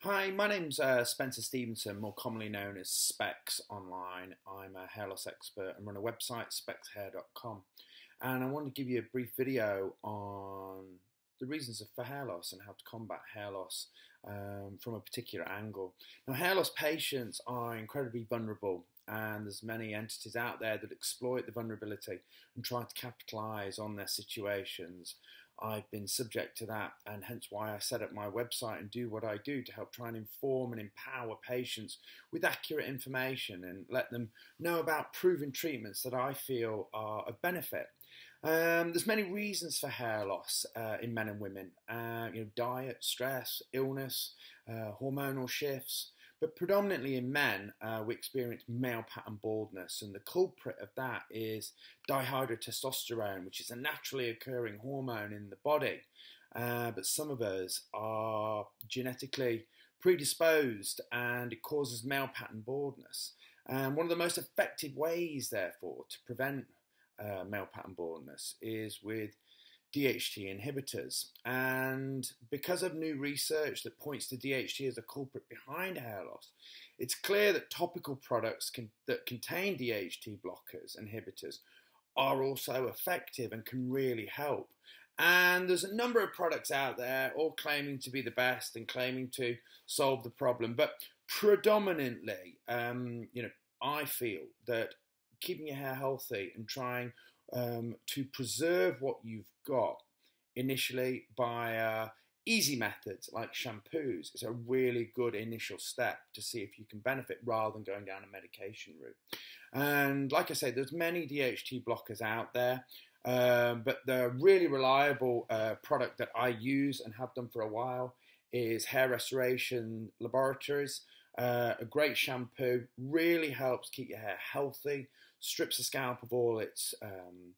Hi, my name's uh, Spencer Stevenson, more commonly known as Spex Online. I'm a hair loss expert and run a website, spexhair.com. And I want to give you a brief video on the reasons for hair loss and how to combat hair loss um, from a particular angle. Now, hair loss patients are incredibly vulnerable, and there's many entities out there that exploit the vulnerability and try to capitalize on their situations I've been subject to that, and hence why I set up my website and do what I do to help try and inform and empower patients with accurate information and let them know about proven treatments that I feel are of benefit. Um, there's many reasons for hair loss uh, in men and women. Uh, you know, diet, stress, illness, uh, hormonal shifts. But predominantly in men, uh, we experience male pattern baldness, and the culprit of that is dihydrotestosterone, which is a naturally occurring hormone in the body. Uh, but some of us are genetically predisposed, and it causes male pattern baldness. And one of the most effective ways, therefore, to prevent uh, male pattern baldness is with DHT inhibitors. And because of new research that points to DHT as a culprit behind hair loss, it's clear that topical products can, that contain DHT blockers, inhibitors, are also effective and can really help. And there's a number of products out there, all claiming to be the best and claiming to solve the problem. But predominantly, um, you know, I feel that keeping your hair healthy and trying um, to preserve what you've got initially by uh, easy methods like shampoos is a really good initial step to see if you can benefit rather than going down a medication route. And like I say, there's many DHT blockers out there. Um, but the really reliable uh, product that I use and have done for a while is Hair Restoration Laboratories. Uh, a great shampoo really helps keep your hair healthy, strips the scalp of all its um,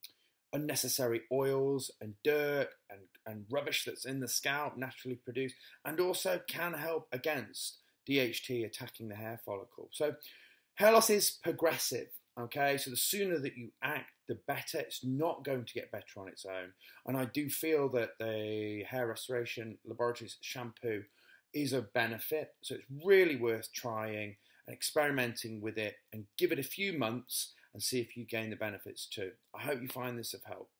unnecessary oils and dirt and, and rubbish that's in the scalp naturally produced, and also can help against DHT attacking the hair follicle. So, hair loss is progressive. Okay, so the sooner that you act, the better. It's not going to get better on its own. And I do feel that the Hair Restoration Laboratories shampoo is a benefit. So it's really worth trying and experimenting with it and give it a few months and see if you gain the benefits too. I hope you find this of help.